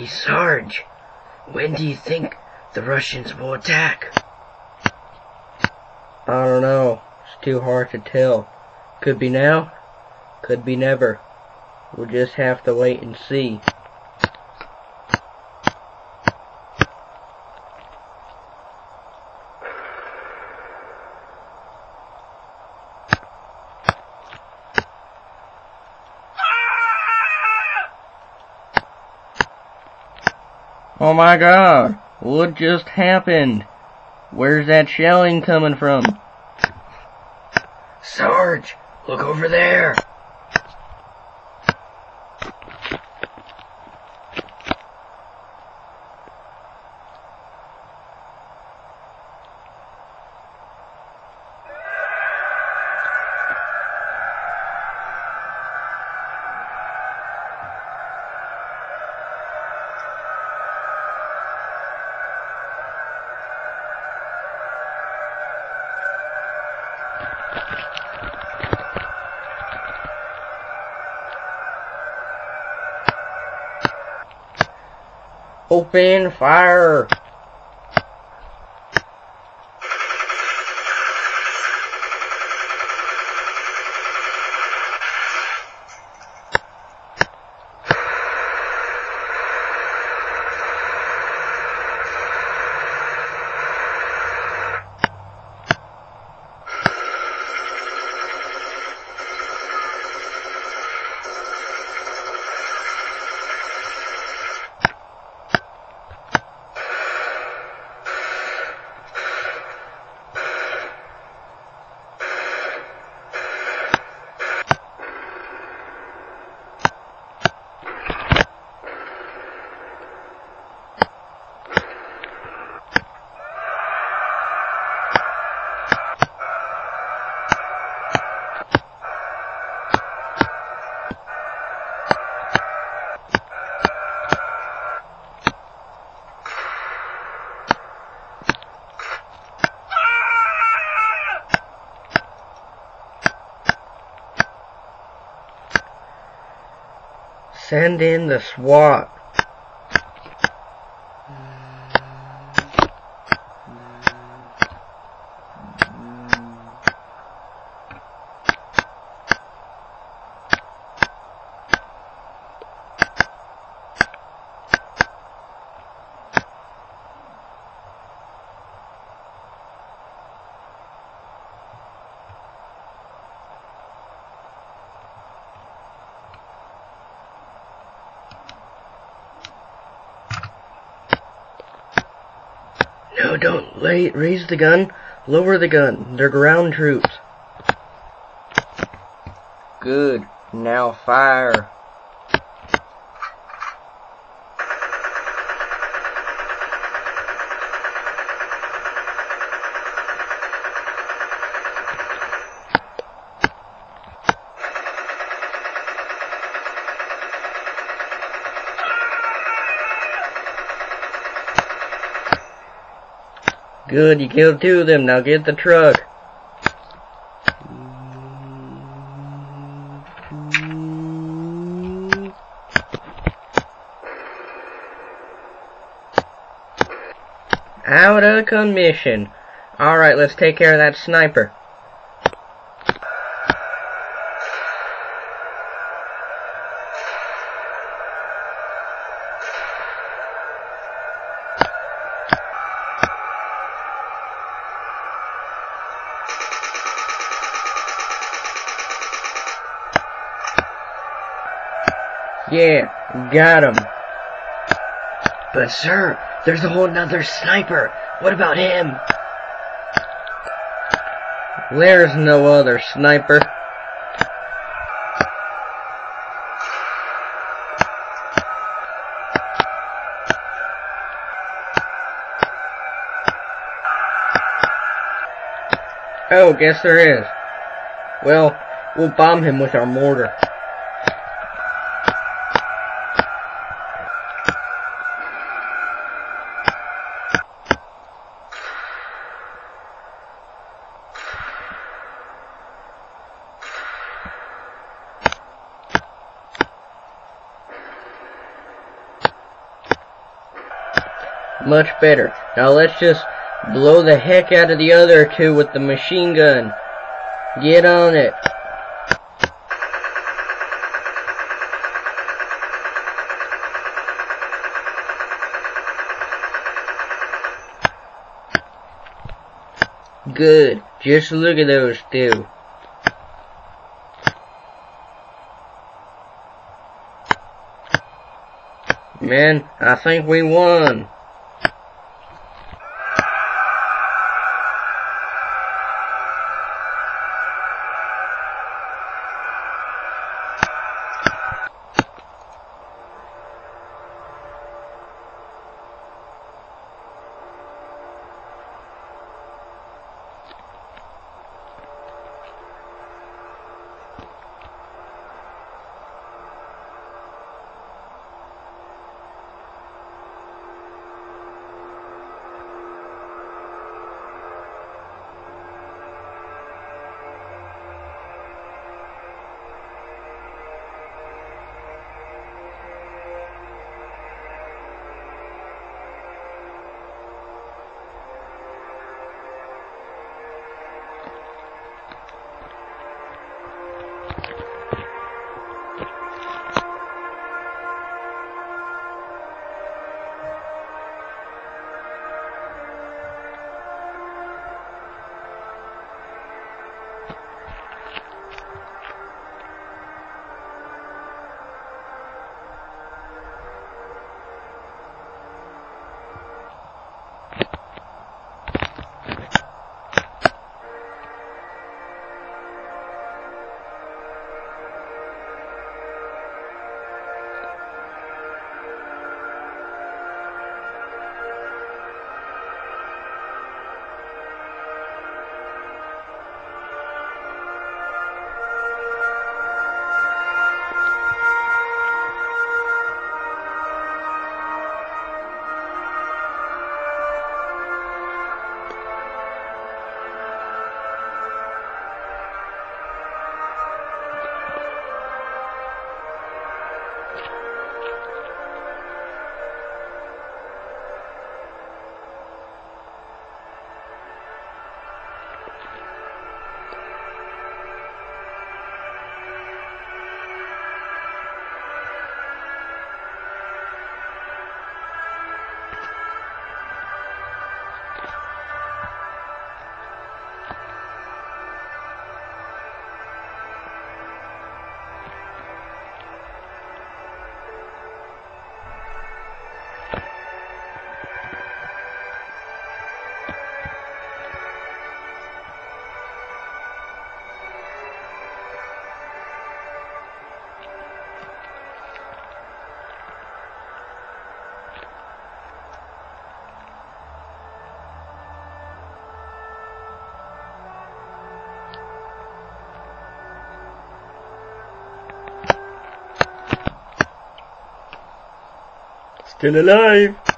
Hey, Sarge, when do you think the Russians will attack? I don't know. It's too hard to tell. Could be now, could be never. We'll just have to wait and see. Oh my god, what just happened? Where's that shelling coming from? Sarge, look over there. Open fire! Send in the SWAT. No, don't raise the gun. Lower the gun. They're ground troops. Good. Now fire. Good, you killed two of them. Now get the truck. Out of commission. Alright, let's take care of that sniper. Yeah, got him. But sir, there's a whole nother sniper. What about him? There's no other sniper. Oh, guess there is. Well, we'll bomb him with our mortar. Much better. Now let's just blow the heck out of the other two with the machine gun. Get on it. Good. Just look at those two. Man, I think we won. Still alive.